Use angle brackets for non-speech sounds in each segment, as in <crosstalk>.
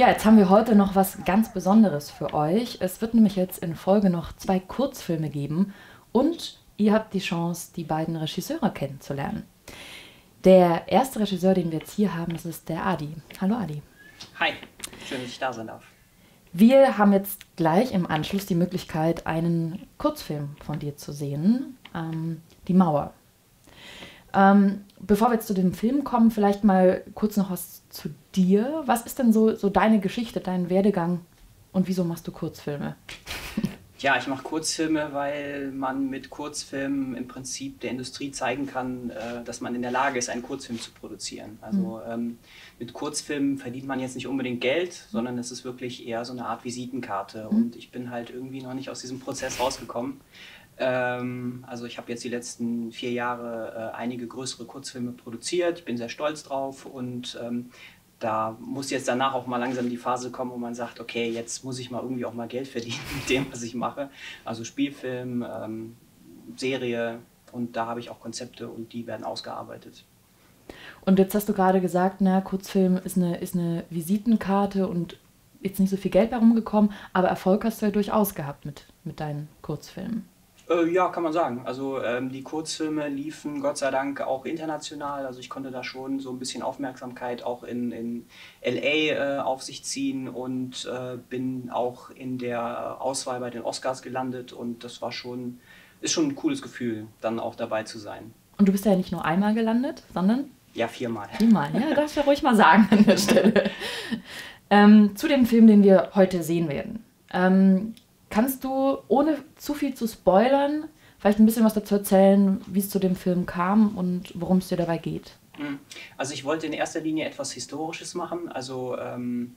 Ja, jetzt haben wir heute noch was ganz Besonderes für euch. Es wird nämlich jetzt in Folge noch zwei Kurzfilme geben und ihr habt die Chance, die beiden Regisseure kennenzulernen. Der erste Regisseur, den wir jetzt hier haben, das ist der Adi. Hallo Adi. Hi, schön, dass ich da sein darf. Wir haben jetzt gleich im Anschluss die Möglichkeit, einen Kurzfilm von dir zu sehen, ähm, Die Mauer. Ähm, bevor wir jetzt zu dem Film kommen, vielleicht mal kurz noch was zu dir. Was ist denn so, so deine Geschichte, dein Werdegang und wieso machst du Kurzfilme? <laughs> Ja, ich mache Kurzfilme, weil man mit Kurzfilmen im Prinzip der Industrie zeigen kann, äh, dass man in der Lage ist, einen Kurzfilm zu produzieren. Also mhm. ähm, mit Kurzfilmen verdient man jetzt nicht unbedingt Geld, sondern es ist wirklich eher so eine Art Visitenkarte. Mhm. Und ich bin halt irgendwie noch nicht aus diesem Prozess rausgekommen. Ähm, also ich habe jetzt die letzten vier Jahre äh, einige größere Kurzfilme produziert. Ich bin sehr stolz drauf und ähm, da muss jetzt danach auch mal langsam die Phase kommen, wo man sagt, okay, jetzt muss ich mal irgendwie auch mal Geld verdienen <laughs> mit dem, was ich mache. Also Spielfilm, ähm, Serie und da habe ich auch Konzepte und die werden ausgearbeitet. Und jetzt hast du gerade gesagt, na, Kurzfilm ist eine, ist eine Visitenkarte und jetzt nicht so viel Geld herumgekommen, aber Erfolg hast du ja durchaus gehabt mit, mit deinen Kurzfilmen. Äh, ja, kann man sagen. Also ähm, die Kurzfilme liefen Gott sei Dank auch international. Also ich konnte da schon so ein bisschen Aufmerksamkeit auch in, in LA äh, auf sich ziehen und äh, bin auch in der Auswahl bei den Oscars gelandet und das war schon, ist schon ein cooles Gefühl, dann auch dabei zu sein. Und du bist ja nicht nur einmal gelandet, sondern? Ja, viermal. Viermal, ja, darfst du ja ruhig mal sagen an der Stelle. <laughs> ähm, zu dem Film, den wir heute sehen werden. Ähm, Kannst du, ohne zu viel zu spoilern, vielleicht ein bisschen was dazu erzählen, wie es zu dem Film kam und worum es dir dabei geht? Hm. Also ich wollte in erster Linie etwas Historisches machen, also ähm,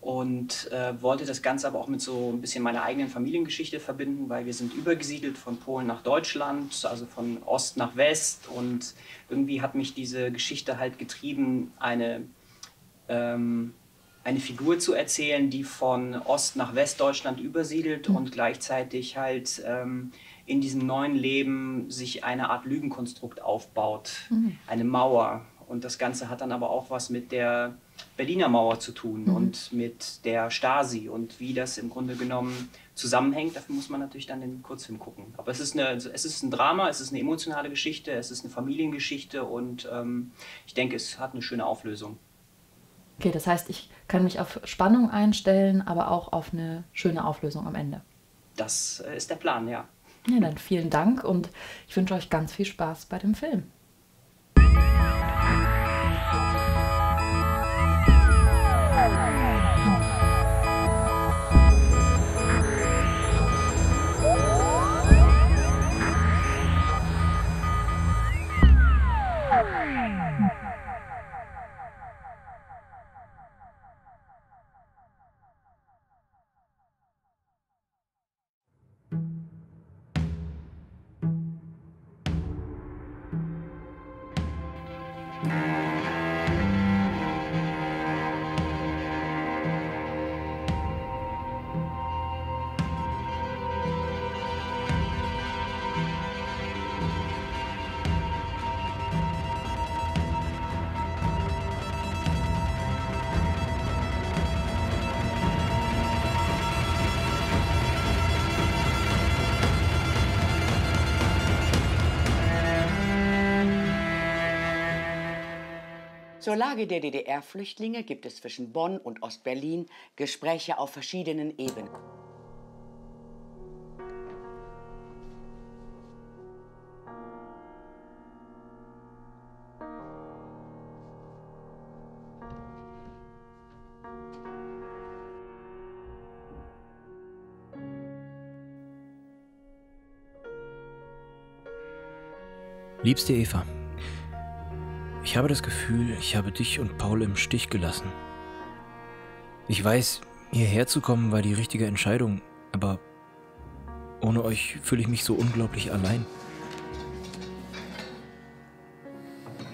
und äh, wollte das Ganze aber auch mit so ein bisschen meiner eigenen Familiengeschichte verbinden, weil wir sind übergesiedelt von Polen nach Deutschland, also von Ost nach West und irgendwie hat mich diese Geschichte halt getrieben, eine ähm, eine Figur zu erzählen, die von Ost nach Westdeutschland übersiedelt mhm. und gleichzeitig halt ähm, in diesem neuen Leben sich eine Art Lügenkonstrukt aufbaut, mhm. eine Mauer. Und das Ganze hat dann aber auch was mit der Berliner Mauer zu tun mhm. und mit der Stasi und wie das im Grunde genommen zusammenhängt. Dafür muss man natürlich dann den Kurzfilm gucken. Aber es ist, eine, es ist ein Drama, es ist eine emotionale Geschichte, es ist eine Familiengeschichte und ähm, ich denke, es hat eine schöne Auflösung. Okay, das heißt, ich kann mich auf Spannung einstellen, aber auch auf eine schöne Auflösung am Ende. Das äh, ist der Plan, ja. Ja, dann vielen Dank und ich wünsche euch ganz viel Spaß bei dem Film. Zur Lage der DDR-Flüchtlinge gibt es zwischen Bonn und Ostberlin Gespräche auf verschiedenen Ebenen. Liebste Eva, ich habe das Gefühl, ich habe dich und Paul im Stich gelassen. Ich weiß, hierher zu kommen war die richtige Entscheidung, aber ohne euch fühle ich mich so unglaublich allein.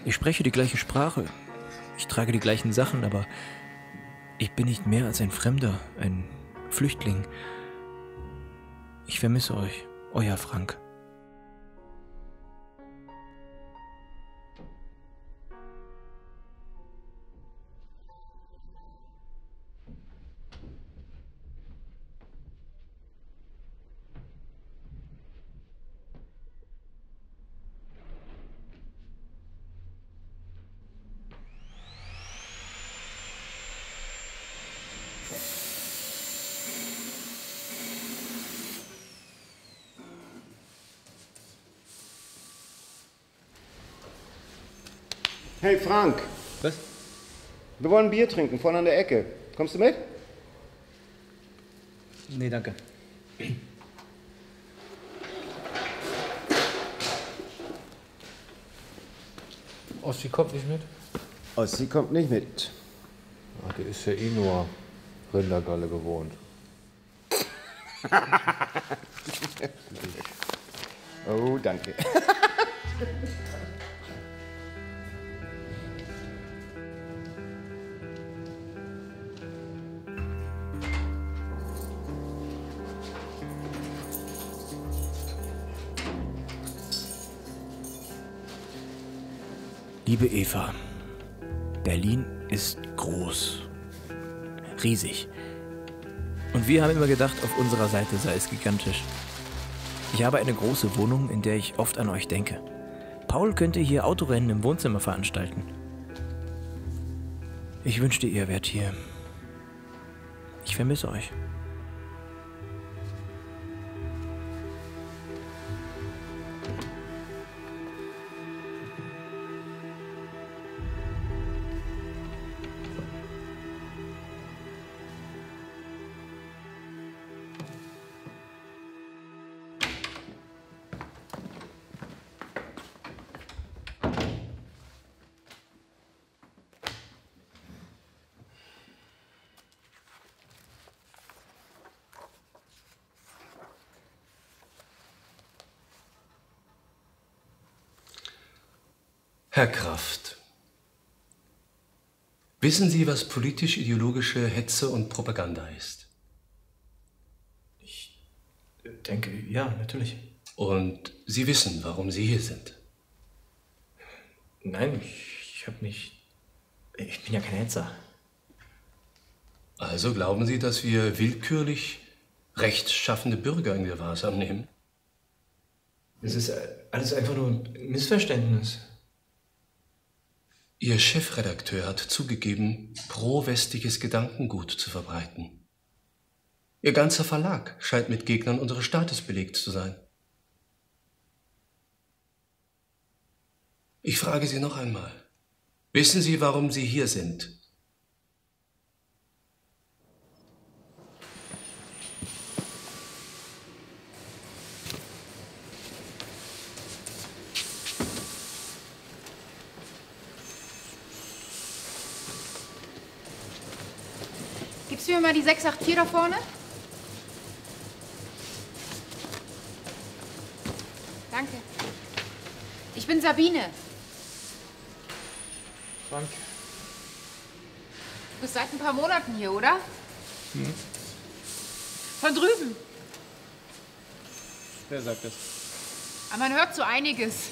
Ich spreche die gleiche Sprache, ich trage die gleichen Sachen, aber ich bin nicht mehr als ein Fremder, ein Flüchtling. Ich vermisse euch, euer Frank. Hey Frank. Was? Wir wollen Bier trinken, vorne an der Ecke. Kommst du mit? Nee, danke. Ossi kommt nicht mit? Ossi kommt nicht mit. Ach, die ist ja eh nur Rindergalle gewohnt. <laughs> oh, danke. <laughs> Liebe Eva, Berlin ist groß. Riesig. Und wir haben immer gedacht, auf unserer Seite sei es gigantisch. Ich habe eine große Wohnung, in der ich oft an euch denke. Paul könnte hier Autorennen im Wohnzimmer veranstalten. Ich wünschte, ihr wärt hier. Ich vermisse euch. Herr Kraft, wissen Sie, was politisch-ideologische Hetze und Propaganda ist? Ich denke, ja, natürlich. Und Sie wissen, warum Sie hier sind? Nein, ich, habe nicht. Ich bin ja kein Hetzer. Also glauben Sie, dass wir willkürlich rechtsschaffende Bürger in Gewahrsam nehmen? Es ist alles einfach nur ein Missverständnis. Ihr Chefredakteur hat zugegeben, pro-westliches Gedankengut zu verbreiten. Ihr ganzer Verlag scheint mit Gegnern unseres Staates belegt zu sein. Ich frage Sie noch einmal. Wissen Sie, warum Sie hier sind? Gibst du mir mal die 684 da vorne? Danke. Ich bin Sabine. Frank. Du bist seit ein paar Monaten hier, oder? Hm? Von drüben. Wer sagt das? Aber man hört so einiges.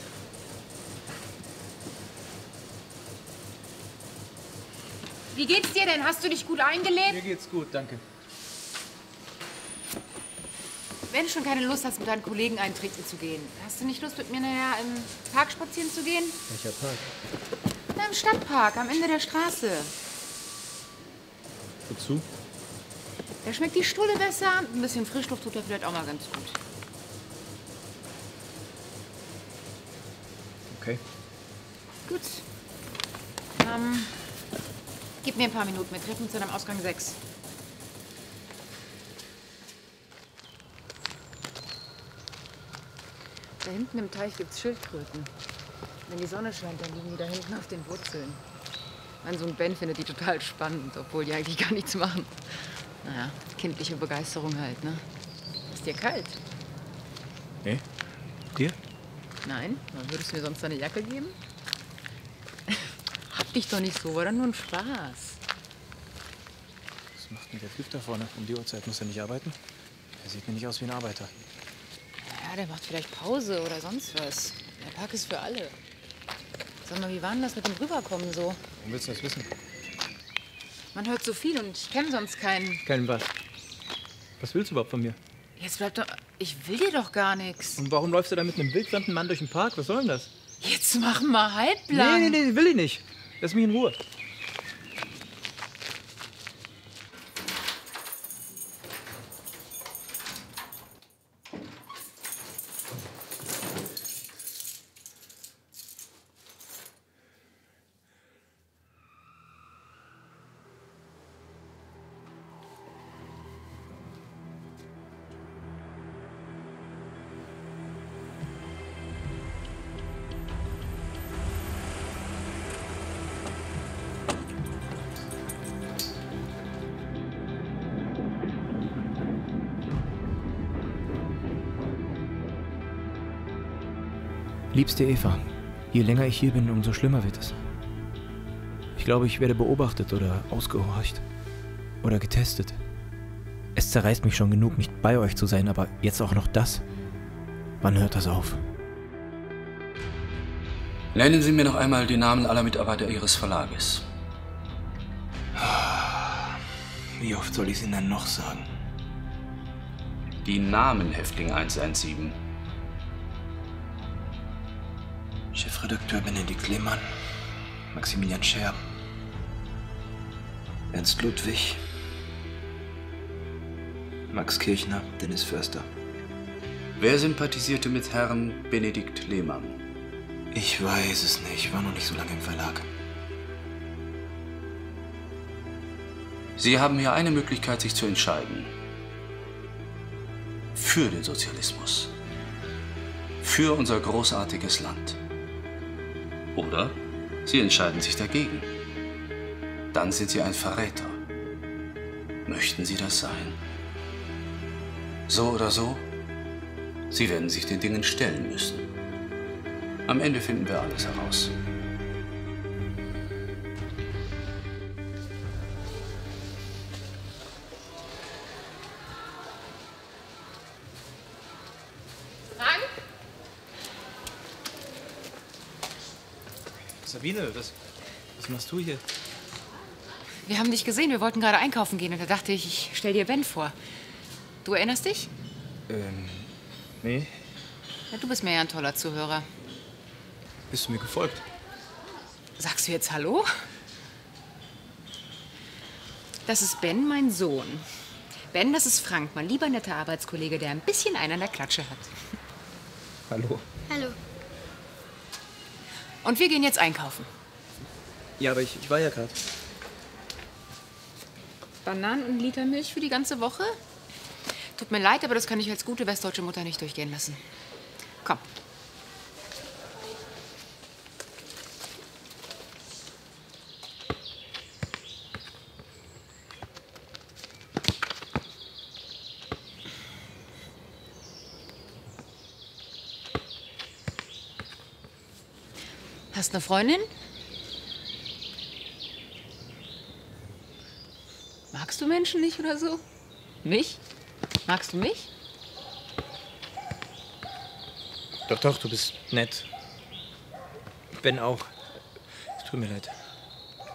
Wie geht's dir denn? Hast du dich gut eingelebt? Mir geht's gut, danke. Wenn du schon keine Lust hast, mit deinen Kollegen eintrinken zu gehen, hast du nicht Lust, mit mir nachher im Park spazieren zu gehen? Welcher Park? Na, im Stadtpark, am Ende der Straße. Wozu? Da schmeckt die Stulle besser. Ein bisschen Frischluft tut da vielleicht auch mal ganz gut. Okay. Gut. Ähm, gib mir ein paar Minuten. Wir treffen uns dann am Ausgang 6. Da hinten im Teich gibt's Schildkröten. Wenn die Sonne scheint, dann liegen die da hinten auf den Wurzeln. Mein Sohn Ben findet die total spannend, obwohl die eigentlich gar nichts machen. Naja, kindliche Begeisterung halt, ne? Ist dir kalt? Nee. Dir? Nein? Dann würdest du mir sonst deine Jacke geben? Hab dich doch nicht so, war doch nur ein Spaß. Was macht denn der Typ da vorne? Um die Uhrzeit muss er nicht arbeiten? Er sieht mir nicht aus wie ein Arbeiter. Ja, der macht vielleicht Pause oder sonst was. Der Park ist für alle. Sag mal, wie war denn das mit dem Rüberkommen so? Warum willst du das wissen? Man hört so viel und ich kenne sonst keinen. Kein was. Was willst du überhaupt von mir? Jetzt bleib doch. Ich will dir doch gar nichts. Und warum läufst du da mit einem wildfremden Mann durch den Park? Was soll denn das? Jetzt mach mal halblang. Nee, nee, nee, will ich nicht. Lass mich in Ruhe. Liebste Eva, je länger ich hier bin, umso schlimmer wird es. Ich glaube, ich werde beobachtet oder ausgehorcht. Oder getestet. Es zerreißt mich schon genug, nicht bei euch zu sein, aber jetzt auch noch das. Wann hört das auf? Nennen Sie mir noch einmal die Namen aller Mitarbeiter Ihres Verlages. Wie oft soll ich es Ihnen dann noch sagen? Die Namen, Häftling 117. Chefredakteur Benedikt Lehmann, Maximilian Scherb, Ernst Ludwig, Max Kirchner, Dennis Förster. Wer sympathisierte mit Herrn Benedikt Lehmann? Ich weiß es nicht, ich war noch nicht so lange im Verlag. Sie haben hier eine Möglichkeit, sich zu entscheiden. Für den Sozialismus. Für unser großartiges Land. Oder Sie entscheiden sich dagegen. Dann sind Sie ein Verräter. Möchten Sie das sein? So oder so, Sie werden sich den Dingen stellen müssen. Am Ende finden wir alles heraus. Sabine, was, was machst du hier? Wir haben dich gesehen, wir wollten gerade einkaufen gehen und da dachte ich, ich stell dir Ben vor. Du erinnerst dich? Ähm, nee. Ja, du bist mir ja ein toller Zuhörer. Bist du mir gefolgt? Sagst du jetzt Hallo? Das ist Ben, mein Sohn. Ben, das ist Frank, mein lieber netter Arbeitskollege, der ein bisschen einen an der Klatsche hat. Hallo. Hallo. Und wir gehen jetzt einkaufen. Ja, aber ich, ich war ja gerade. Bananen und einen Liter Milch für die ganze Woche? Tut mir leid, aber das kann ich als gute westdeutsche Mutter nicht durchgehen lassen. Komm. Hast eine Freundin? Magst du Menschen nicht oder so? Mich? Magst du mich? Doch, doch, du bist nett. Ben auch. Es tut mir leid.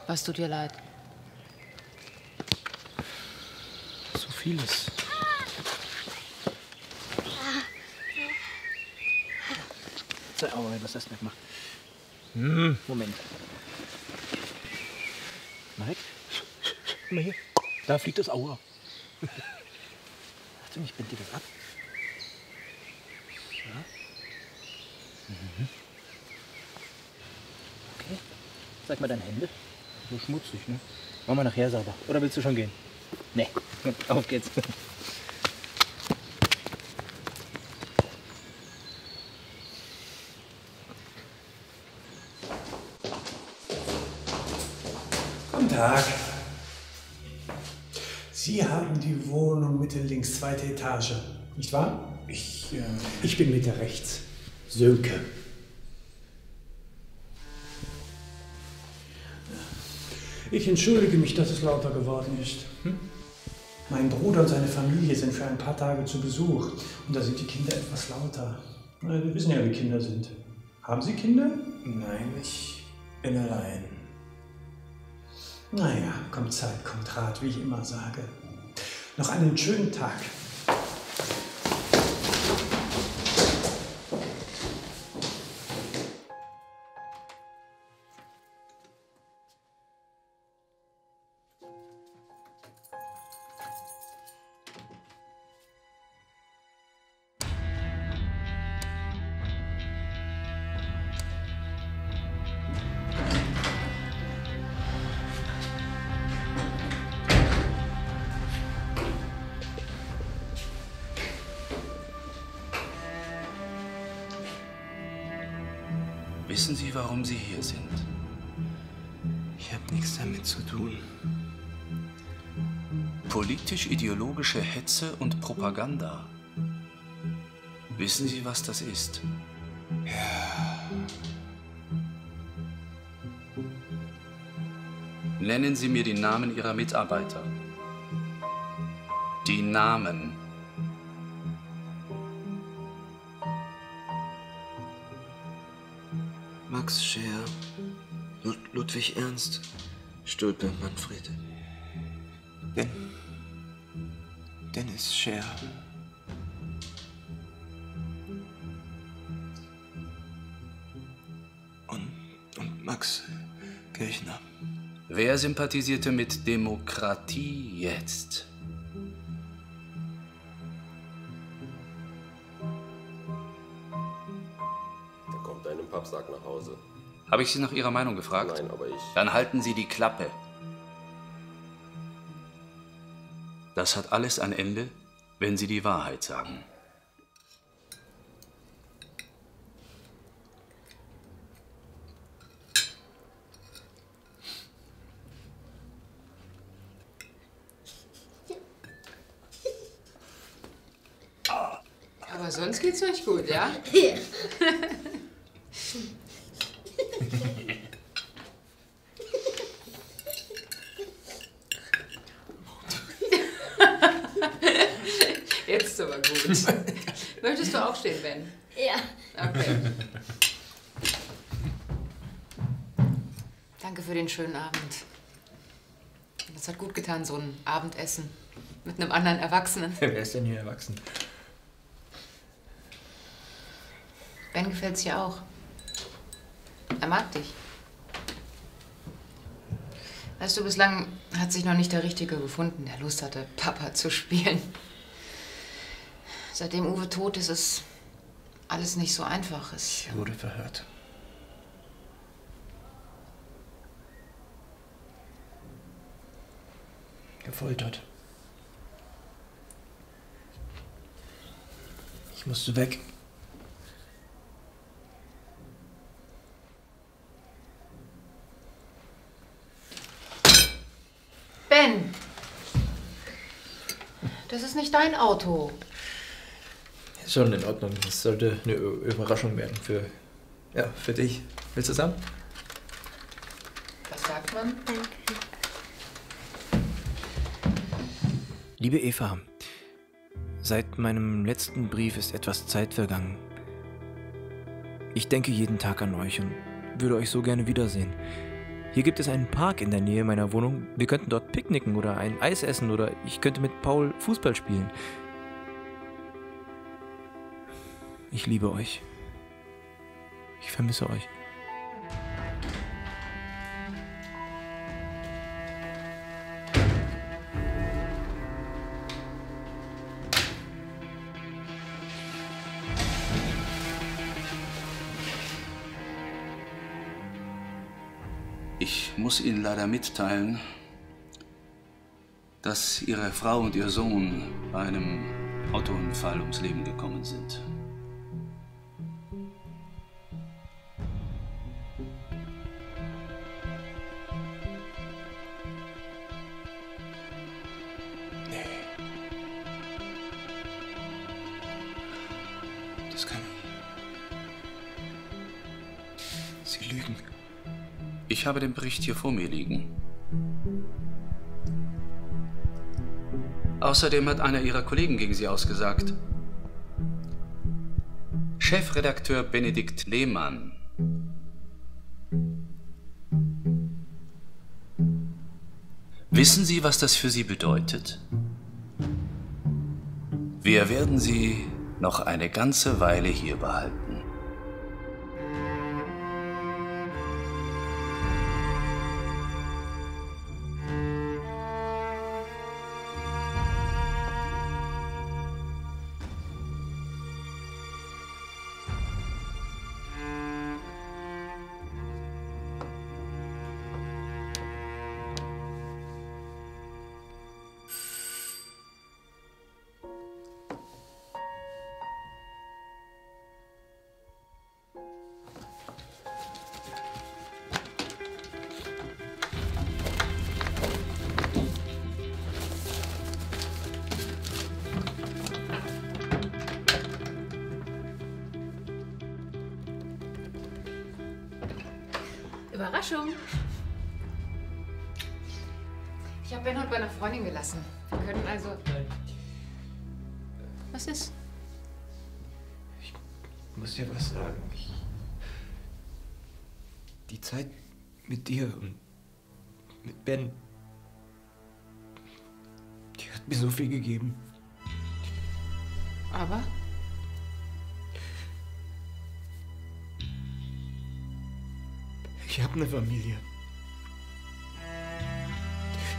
Was tut dir leid? So vieles. So, oh, was das nicht macht. Hm, Moment. Mike? Mal hier. Da fliegt das Aua. Warte, ich dir das ab. Ja. Mhm. Okay. Zeig mal deine Hände. So schmutzig, ne? Machen wir nachher sauber. Oder willst du schon gehen? Nee. Auf geht's. Tag. Sie haben die Wohnung Mitte links, zweite Etage, nicht wahr? Ich, äh, ich bin Mitte rechts. Sönke. Ich entschuldige mich, dass es lauter geworden ist. Hm? Mein Bruder und seine Familie sind für ein paar Tage zu Besuch und da sind die Kinder etwas lauter. Wir wissen ja, wie Kinder sind. Haben Sie Kinder? Nein, ich bin allein. Naja, kommt Zeit, kommt Rat, wie ich immer sage. Noch einen schönen Tag. politisch-ideologische Hetze und Propaganda. Wissen Sie, was das ist? Ja. Nennen Sie mir die Namen Ihrer Mitarbeiter. Die Namen. Max Scheer, Lud Ludwig Ernst, Stulpe Manfred. Ja. Dennis Scheer. Und, und Max Kirchner. Wer sympathisierte mit Demokratie jetzt? Da kommt ein Pappsack nach Hause. Habe ich Sie nach Ihrer Meinung gefragt? Nein, aber ich. Dann halten Sie die Klappe. Das hat alles ein Ende, wenn Sie die Wahrheit sagen. Aber sonst geht's euch gut, ja? Ja. <laughs> <laughs> Jetzt ist aber gut. Möchtest du auch stehen, Ben? Ja. Okay. Danke für den schönen Abend. Das hat gut getan, so ein Abendessen mit einem anderen Erwachsenen. <laughs> Wer ist denn hier erwachsen? Ben gefällt's dir auch. Er mag dich. Weißt du, bislang hat sich noch nicht der Richtige gefunden, der Lust hatte, Papa zu spielen. Seitdem Uwe tot ist, ist alles nicht so einfach. Es Er wurde verhört. Gefoltert. Ich musste weg. Ben! Das ist nicht dein Auto. Ist schon in Ordnung. Das sollte eine Überraschung werden für, ja, für dich. Willst du zusammen? Was sagt man? Liebe Eva, seit meinem letzten Brief ist etwas Zeit vergangen. Ich denke jeden Tag an euch und würde euch so gerne wiedersehen. Hier gibt es einen Park in der Nähe meiner Wohnung. Wir könnten dort picknicken oder ein Eis essen oder ich könnte mit Paul Fußball spielen. Ich liebe euch. Ich vermisse euch. Ich muss Ihnen leider mitteilen, dass Ihre Frau und Ihr Sohn bei einem Autounfall ums Leben gekommen sind. Ich habe den Bericht hier vor mir liegen. Außerdem hat einer Ihrer Kollegen gegen Sie ausgesagt. Chefredakteur Benedikt Lehmann. Wissen Sie, was das für Sie bedeutet? Wir werden Sie noch eine ganze Weile hier behalten. Eine Familie.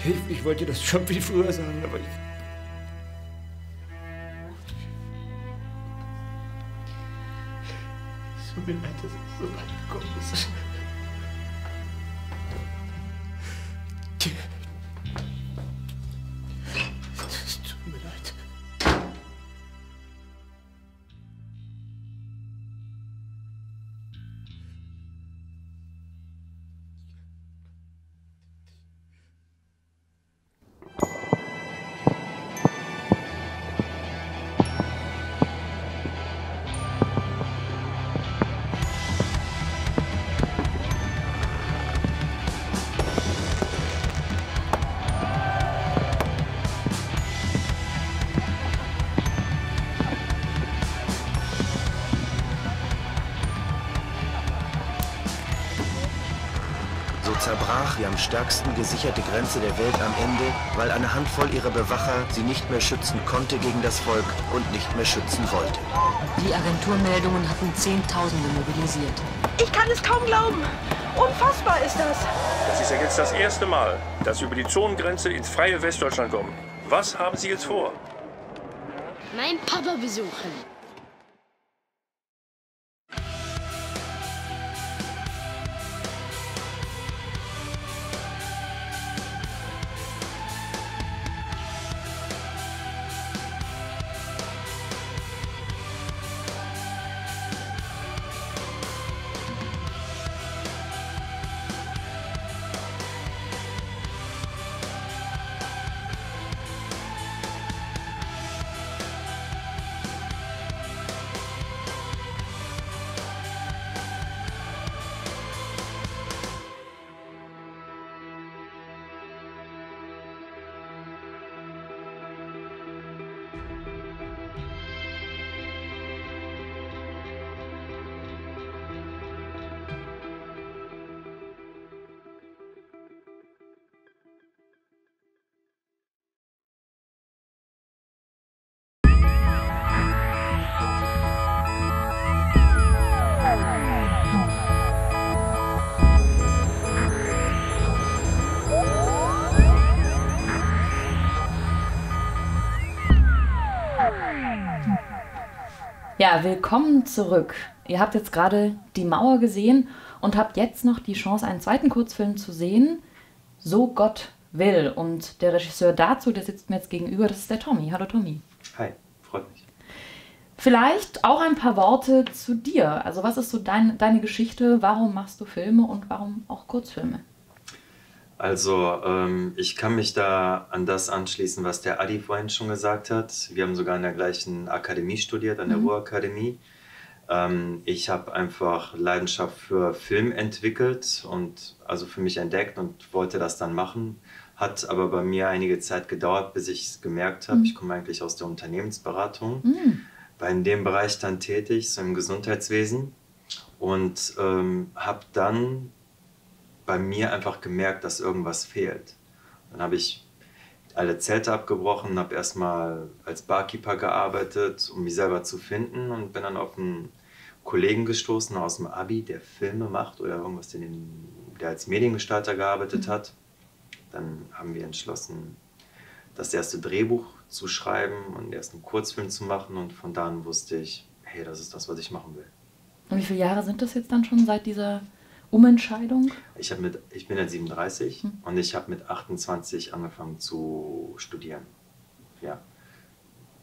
Ich, ich wollte das schon viel früher sagen, aber ich. Es tut mir leid, dass es so weit gekommen ist. Die am stärksten gesicherte Grenze der Welt am Ende, weil eine Handvoll ihrer Bewacher sie nicht mehr schützen konnte gegen das Volk und nicht mehr schützen wollte. Die Agenturmeldungen hatten Zehntausende mobilisiert. Ich kann es kaum glauben. Unfassbar ist das. Das ist ja jetzt das erste Mal, dass Sie über die Zonengrenze ins freie Westdeutschland kommen. Was haben Sie jetzt vor? Mein Papa besuchen. Ja, willkommen zurück. Ihr habt jetzt gerade die Mauer gesehen und habt jetzt noch die Chance, einen zweiten Kurzfilm zu sehen. So Gott will. Und der Regisseur dazu, der sitzt mir jetzt gegenüber, das ist der Tommy. Hallo Tommy. Hi, freut mich. Vielleicht auch ein paar Worte zu dir. Also was ist so dein, deine Geschichte? Warum machst du Filme und warum auch Kurzfilme? Also, ähm, ich kann mich da an das anschließen, was der Adi vorhin schon gesagt hat. Wir haben sogar in der gleichen Akademie studiert, an der Mhm. Ruhrakademie. Ähm, ich habe einfach Leidenschaft für Film entwickelt und also für mich entdeckt und wollte das dann machen. Hat aber bei mir einige Zeit gedauert, bis ich es gemerkt habe. Mhm. Ich komme eigentlich aus der Unternehmensberatung. Mhm. war in dem Bereich dann tätig, so im Gesundheitswesen und ähm, habe dann bei mir einfach gemerkt, dass irgendwas fehlt. Dann habe ich alle Zelte abgebrochen, habe erstmal als Barkeeper gearbeitet, um mich selber zu finden und bin dann auf einen Kollegen gestoßen aus dem Abi, der Filme macht oder irgendwas, den, der als Mediengestalter gearbeitet hat. Dann haben wir entschlossen, das erste Drehbuch zu schreiben und den ersten Kurzfilm zu machen und von da an wusste ich, hey, das ist das, was ich machen will. Und wie viele Jahre sind das jetzt dann schon seit dieser Umentscheidung? Ich, mit, ich bin jetzt 37 und ich habe mit 28 angefangen zu studieren. Ja.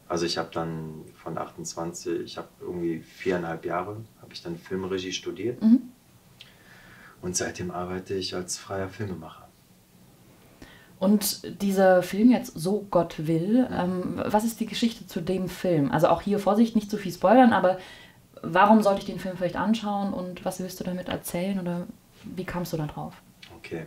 Also ich habe dann von 28, ich habe irgendwie viereinhalb Jahre, habe ich dann Filmregie studiert Mhm. und seitdem arbeite ich als freier Filmemacher. Und dieser Film jetzt So Gott will, ähm, was ist die Geschichte zu dem Film? Also auch hier Vorsicht, nicht zu viel spoilern, aber warum sollte ich den Film vielleicht anschauen und was willst du damit erzählen oder wie kamst du da drauf? Okay.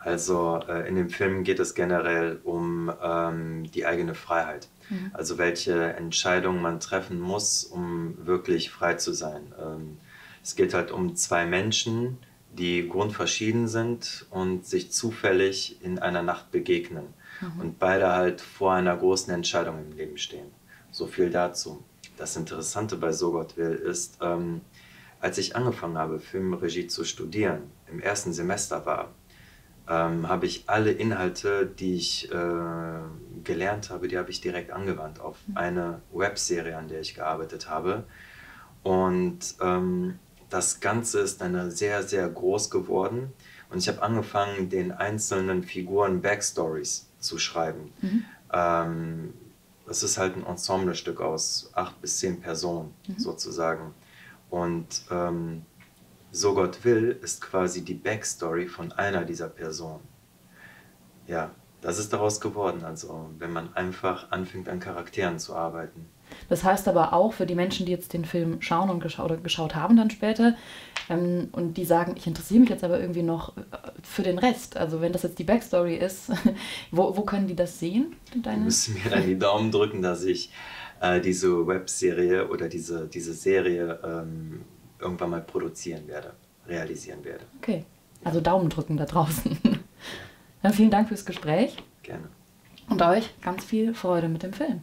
Also äh, in dem Film geht es generell um ähm, die eigene Freiheit. Mhm. Also welche Entscheidungen man treffen muss, um wirklich frei zu sein. Ähm, es geht halt um zwei Menschen, die grundverschieden sind und sich zufällig in einer Nacht begegnen Mhm. und beide halt vor einer großen Entscheidung im Leben stehen. So viel dazu. Das Interessante bei So Gott will ist, ähm, als ich angefangen habe, Filmregie zu studieren, im ersten Semester war, ähm, habe ich alle Inhalte, die ich äh, gelernt habe, die habe ich direkt angewandt auf eine Webserie, an der ich gearbeitet habe. Und ähm, das Ganze ist dann sehr, sehr groß geworden. Und ich habe angefangen, den einzelnen Figuren Backstories zu schreiben. Mhm. Ähm, das ist halt ein Ensemblestück aus acht bis zehn Personen Mhm. sozusagen. Und ähm, So Gott will ist quasi die Backstory von einer dieser Personen. Ja, das ist daraus geworden. Also wenn man einfach anfängt an Charakteren zu arbeiten. Das heißt aber auch für die Menschen, die jetzt den Film schauen und geschaut, oder geschaut haben dann später ähm, und die sagen, ich interessiere mich jetzt aber irgendwie noch äh, für den Rest. Also wenn das jetzt die Backstory ist, <laughs> wo, wo können die das sehen? Die Deine? müssen mir dann die Daumen drücken, dass ich äh, diese Webserie oder diese, diese Serie ähm, irgendwann mal produzieren werde, realisieren werde. Okay, also Daumen drücken da draußen. <laughs> Dann vielen Dank fürs Gespräch Gerne. und euch ganz viel Freude mit dem Film.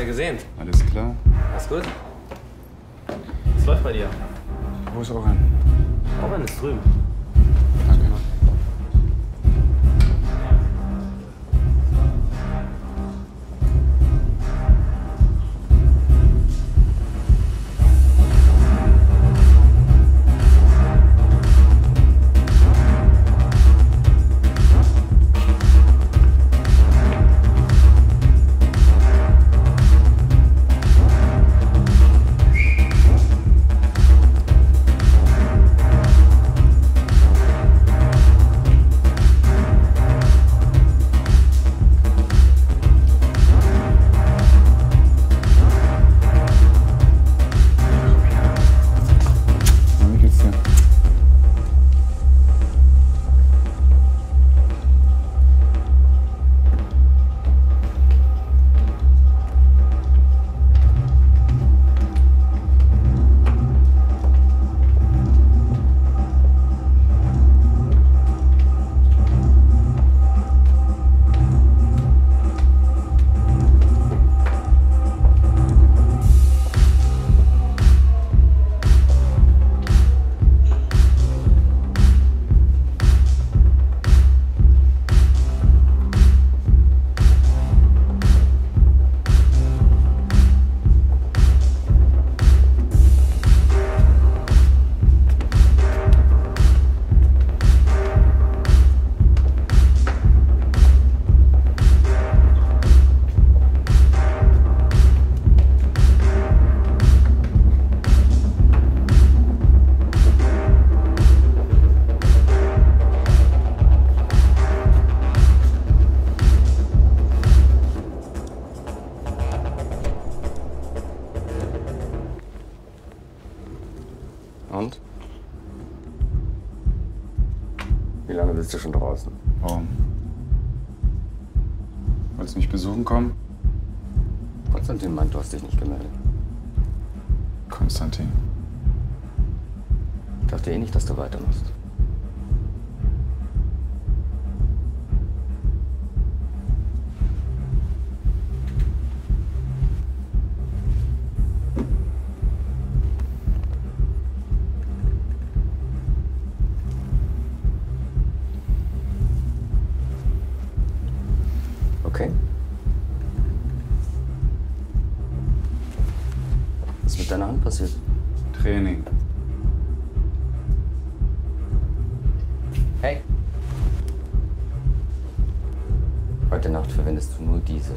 Mehr gesehen. Alles klar? Alles gut? Okay. Was ist mit deiner Hand passiert? Training. Hey. Heute Nacht verwendest du nur diese.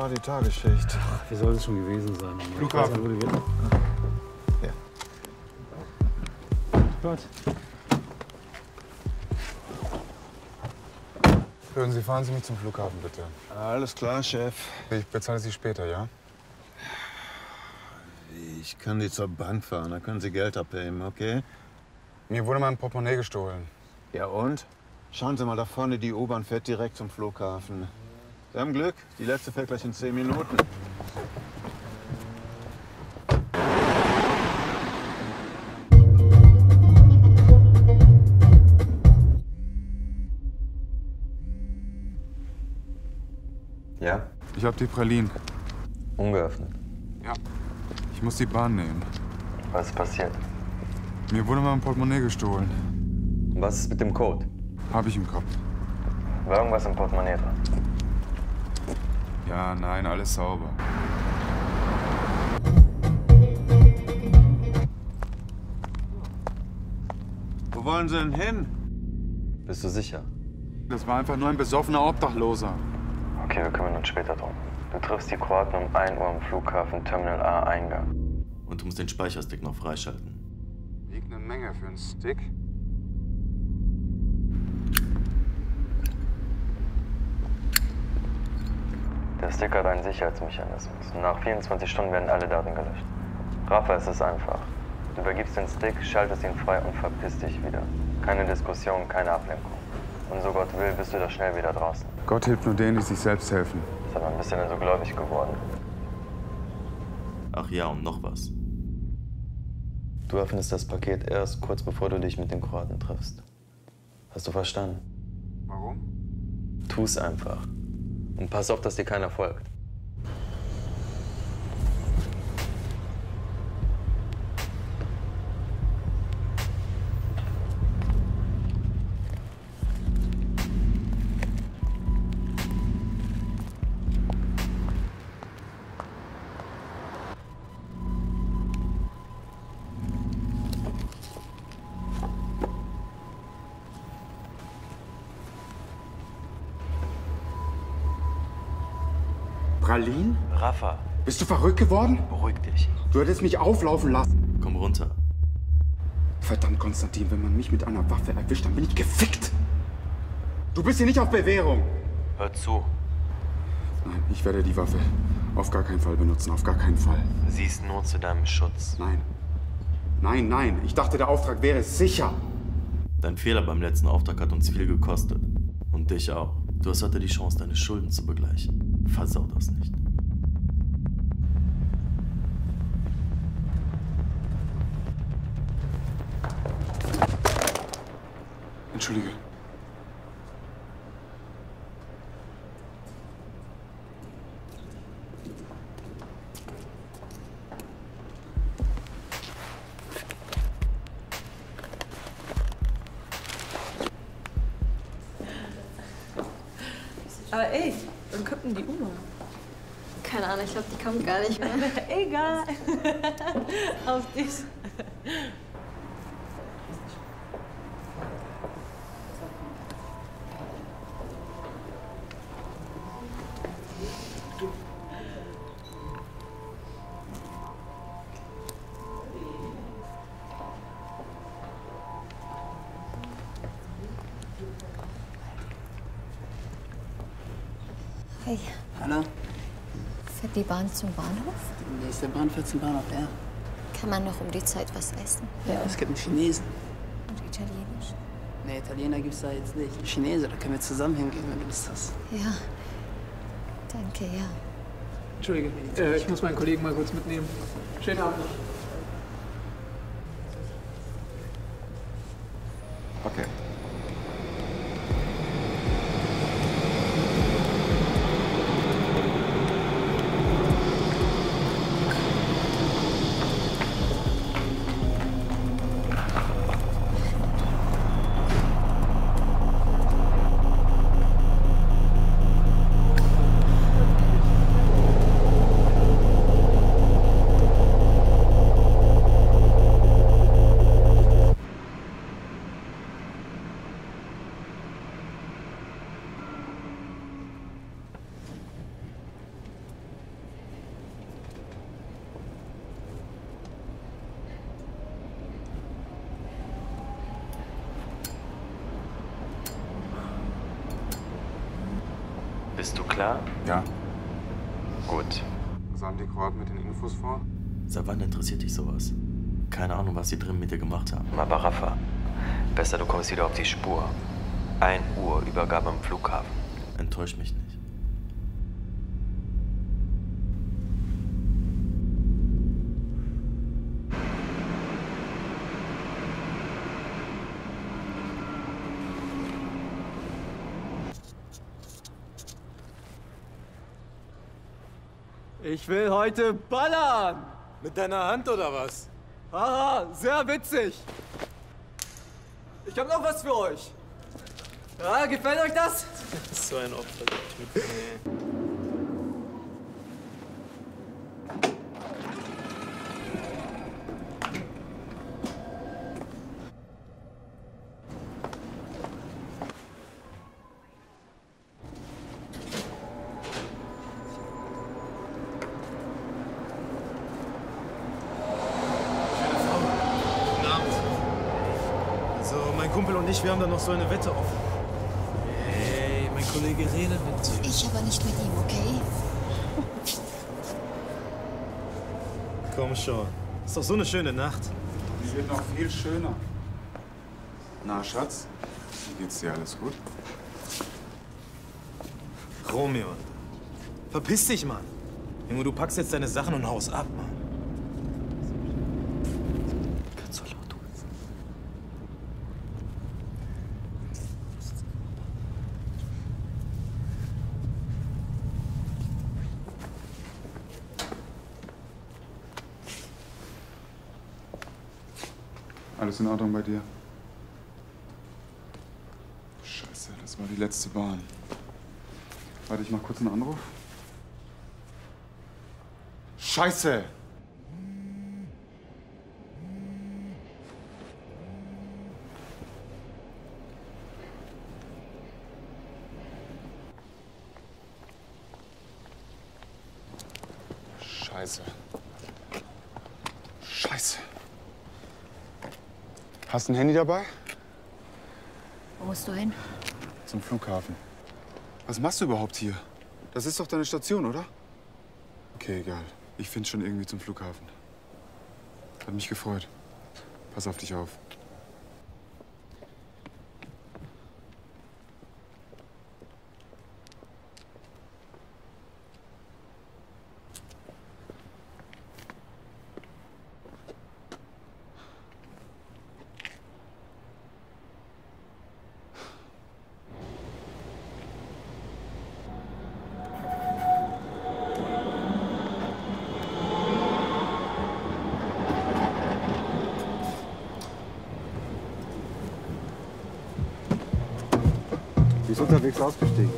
War die Tagesschicht? Wie soll es schon gewesen sein? Mann? Flughafen. Ich weiß nicht, wo die- Gut. Hören Sie, fahren Sie mich zum Flughafen, bitte. Alles klar, Chef. Ich bezahle Sie später, ja? Ich kann die zur Bank fahren, da können Sie Geld abheben, okay? Mir wurde mein Portemonnaie gestohlen. Ja und? Schauen Sie mal da vorne, die U-Bahn fährt direkt zum Flughafen. Sie haben Glück, die letzte fährt gleich in zehn Minuten. Ja? Ich habe die Pralinen. Ungeöffnet. Ja. Ich muss die Bahn nehmen. Was ist passiert? Mir wurde mein Portemonnaie gestohlen. Und was ist mit dem Code? Habe ich im Kopf. War irgendwas im Portemonnaie dran? Ja, nein, alles sauber. Wo wollen Sie denn hin? Bist du sicher? Das war einfach nur ein besoffener Obdachloser. Okay, wir kümmern uns später drum. Du triffst die Kroaten um 1 Uhr am Flughafen Terminal A Eingang. Und du musst den Speicherstick noch freischalten. Liegt eine Menge für einen Stick. Der Stick hat einen Sicherheitsmechanismus. Nach 24 Stunden werden alle Daten gelöscht. Rafa, es ist einfach. Du übergibst den Stick, schaltest ihn frei und verpisst dich wieder. Keine Diskussion, keine Ablenkung. Und so Gott will, bist du da schnell wieder draußen. Gott hilft nur denen, die sich selbst helfen. Ist aber ein bisschen so gläubig geworden. Ach ja, und noch was. Du öffnest das Paket erst kurz bevor du dich mit den Kroaten triffst. Hast du verstanden? Warum? Tu's einfach. Und pass auf, dass dir keiner folgt. Bist du verrückt geworden? beruhig dich. Du hättest mich auflaufen lassen. Komm runter. Verdammt, Konstantin, wenn man mich mit einer Waffe erwischt, dann bin ich gefickt. Du bist hier nicht auf Bewährung. Hör zu. Nein, ich werde die Waffe auf gar keinen Fall benutzen, auf gar keinen Fall. Sie ist nur zu deinem Schutz. Nein. Nein, nein, ich dachte, der Auftrag wäre sicher. Dein Fehler beim letzten Auftrag hat uns viel gekostet. Und dich auch. Du hast heute die Chance, deine Schulden zu begleichen. Versau das nicht. Entschuldige. Aber ey, wann kommt denn die Uma? Keine Ahnung, ich glaube, die kommt gar nicht mehr. <laughs> Egal. <laughs> Auf dich. Die Bahn zum Bahnhof? Die nächste Bahn fährt zum Bahnhof, ja. Kann man noch um die Zeit was essen? Ja, es gibt einen Chinesen. Und Italienisch? Nee, Italiener gibt's da jetzt nicht. Chinese, da können wir zusammen hingehen, wenn du Lust hast. Ja. Danke, ja. Entschuldige, äh, ich muss meinen Kollegen mal kurz mitnehmen. Schönen Abend. Gut. Was haben die Kroaten mit den Infos vor? Seit wann interessiert dich sowas? Keine Ahnung, was die drin mit dir gemacht haben. Aber Rafa, besser du kommst wieder auf die Spur. 1 Uhr Übergabe am Flughafen. Enttäusch mich nicht. Ich will heute ballern! Mit deiner Hand oder was? Haha, sehr witzig! Ich hab noch was für euch! Ja, gefällt euch das? <laughs> So ein Opfer, der Typ. Nee. Guten Abend. Also, mein Kumpel und ich, wir haben da noch so eine Wette offen. Hey, mein Kollege redet mit dir. Ich aber nicht mit ihm, okay? Komm schon. Ist doch so eine schöne Nacht. Die wird noch viel schöner. Na, Schatz, wie geht's dir? Alles gut? Romeo. Verpiss dich, Mann. Junge, du packst jetzt deine Sachen und haust ab, Mann. Alles in Ordnung bei dir? Scheiße, das war die letzte Bahn. Warte, ich mach kurz einen Anruf. Scheiße! Scheiße. Scheiße. Hast du ein Handy dabei? Wo musst du hin? Zum Flughafen. Was machst du überhaupt hier? Das ist doch deine Station, oder? Okay, egal. Ich finde schon irgendwie zum Flughafen. Hat mich gefreut. Pass auf dich auf. Unterwegs ausgestiegen.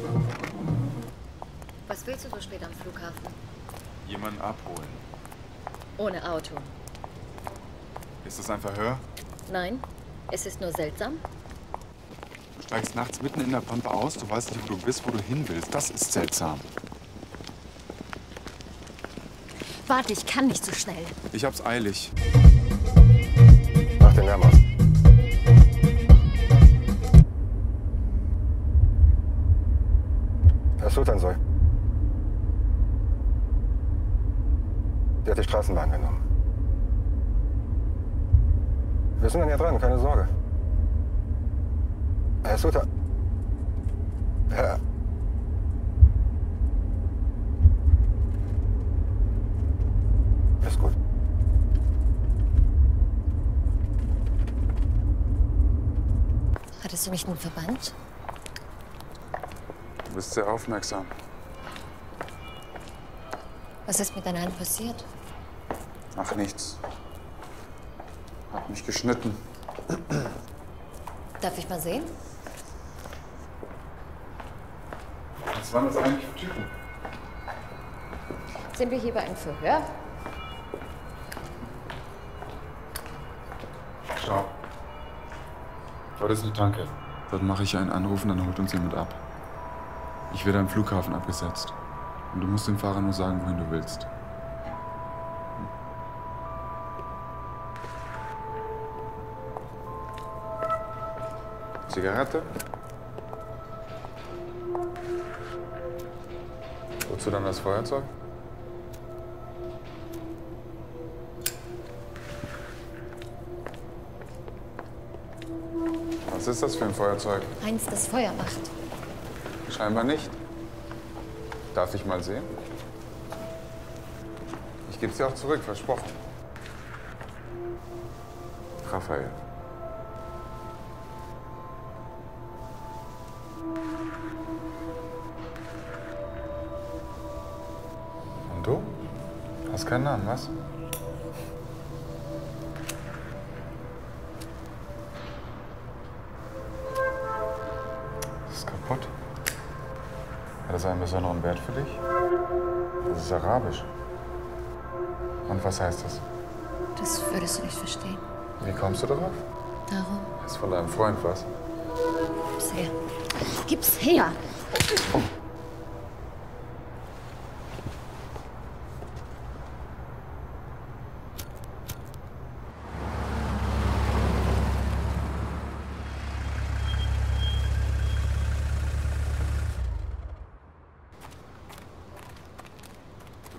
Was willst du so spät am Flughafen? Jemanden abholen. Ohne Auto. Ist das ein Verhör? Nein, es ist nur seltsam. Du steigst nachts mitten in der Pampa aus, du weißt nicht, wo du bist, wo du hin willst. Das ist seltsam. Warte, ich kann nicht so schnell. Ich hab's eilig. Mach den Lärm aus. Herr Sultan. Herr. Ist gut. Hattest du mich nun verbannt? Du bist sehr aufmerksam. Was ist mit deiner Hand passiert? Ach, nichts. Hat mich geschnitten. Darf ich mal sehen? Was waren das eigentlich für Typen? Sind wir hier bei einem Verhör? Schau. Dort ist eine Tanke. Dort mache ich einen Anruf und dann holt uns jemand ab. Ich werde am Flughafen abgesetzt. Und du musst dem Fahrer nur sagen, wohin du willst. Zigarette? Wozu dann das Feuerzeug? Was ist das für ein Feuerzeug? Eins, das Feuer macht. Scheinbar nicht. Darf ich mal sehen? Ich gebe sie auch zurück, versprochen. Raphael. Keinen Namen, was? Das ist kaputt. Hat das einen besonderen Wert für dich? Das ist arabisch. Und was heißt das? Das würdest du nicht verstehen. Wie kommst du darauf? Darum. Das ist von deinem Freund, was? Gib's her. Gib's her!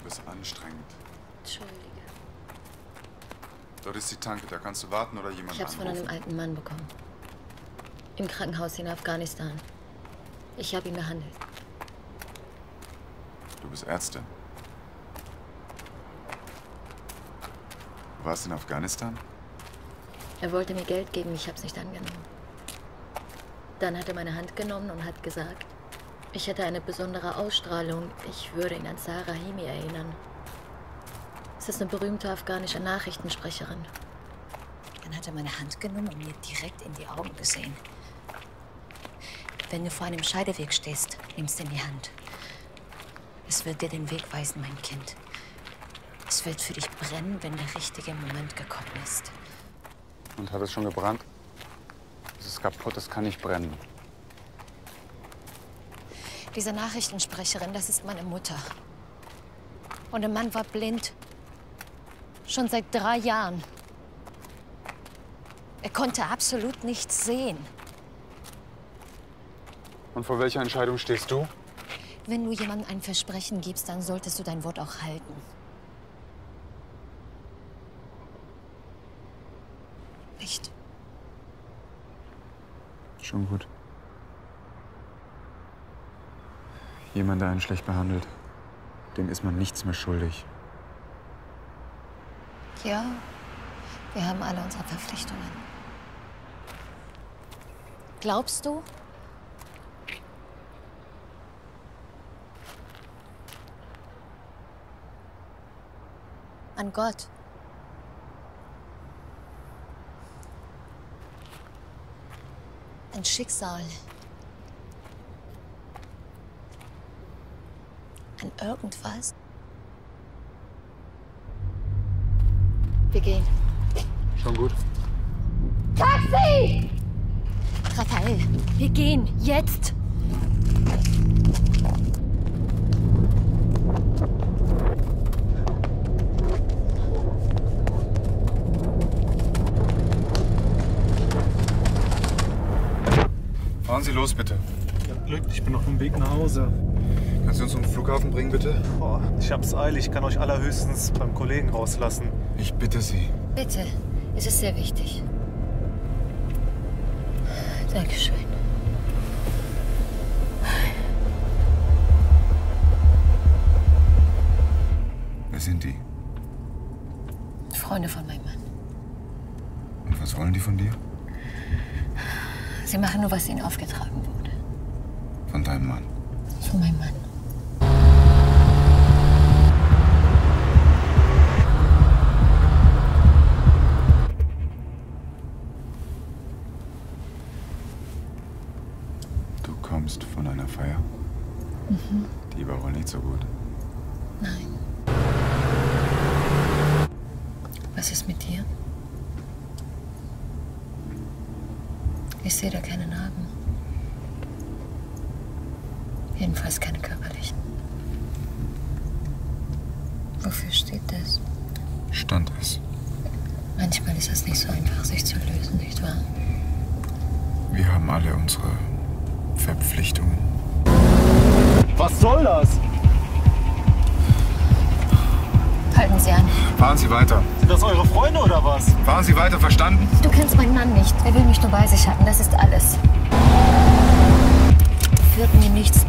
Du bist anstrengend. Entschuldige. Dort ist die Tanke, da kannst du warten oder jemanden Ich hab's von anrufen. einem alten Mann bekommen. Im Krankenhaus in Afghanistan. Ich habe ihn behandelt. Du bist Ärztin. Du warst in Afghanistan? Er wollte mir Geld geben, ich hab's nicht angenommen. Dann hat er meine Hand genommen und hat gesagt, ich hätte eine besondere Ausstrahlung. Ich würde ihn an Sarah Rahimi erinnern. Es ist eine berühmte afghanische Nachrichtensprecherin. Hat er meine Hand genommen und mir direkt in die Augen gesehen. Wenn du vor einem Scheideweg stehst, nimmst du in die Hand. Es wird dir den Weg weisen, mein Kind. Es wird für dich brennen, wenn der richtige Moment gekommen ist. Und hat es schon gebrannt? Es ist kaputt, es kann nicht brennen. Diese Nachrichtensprecherin, das ist meine Mutter. Und der Mann war blind. Schon seit drei Jahren. Er konnte absolut nichts sehen. Und vor welcher Entscheidung stehst du? Wenn du jemandem ein Versprechen gibst, dann solltest du dein Wort auch halten. Nicht? Schon gut. Jemand, der einen schlecht behandelt, dem ist man nichts mehr schuldig. Ja, wir haben alle unsere Verpflichtungen. Glaubst du? An Gott. Ein Schicksal. An irgendwas. Wir gehen. Schon gut. Taxi! Raphael, wir gehen. Jetzt! Fahren Sie los, bitte. Ja, Glück, ich bin auf dem Weg nach Hause. Können Sie uns zum Flughafen bringen, bitte? Boah, ich hab's eilig, ich kann euch allerhöchstens beim Kollegen rauslassen. Ich bitte Sie. Bitte, es ist sehr wichtig. Dankeschön. Wer sind die? Freunde von meinem Mann. Und was wollen die von dir? Sie machen nur, was ihnen aufgetragen wurde. Von deinem Mann. Von meinem Mann. Eure Freunde oder was? Fahren Sie weiter, verstanden? Du kennst meinen Mann nicht. Er will mich nur bei sich haben. Das ist alles. Wird mir nichts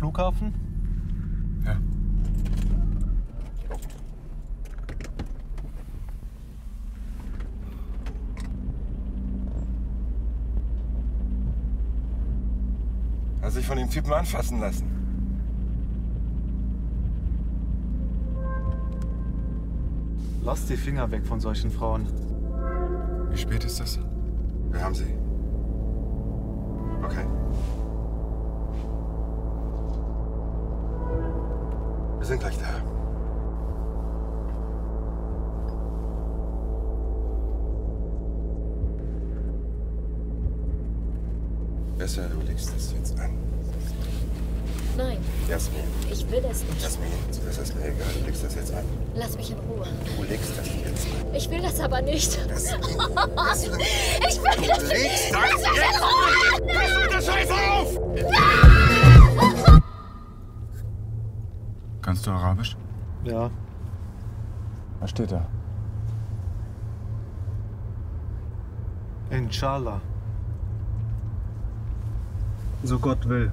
Flughafen? Ja. Hast sich von dem Typen anfassen lassen. Lasst die Finger weg von solchen Frauen. Wie spät ist das? Wir haben sie. Okay. Sind gleich da. Besser, du legst das jetzt an. Nein, Jasmin. ich will das nicht. Jasmin, das ist mir egal. Du legst das jetzt an. Lass mich in Ruhe. Du legst das jetzt an. Ich will das aber nicht. Jasmin. <laughs> Ich will das Du legst nicht. das Lass mich in jetzt Ruhe. Lass mir das Scheiß auf! Kannst du Arabisch? Ja. Was steht da? Inshallah. So Gott will.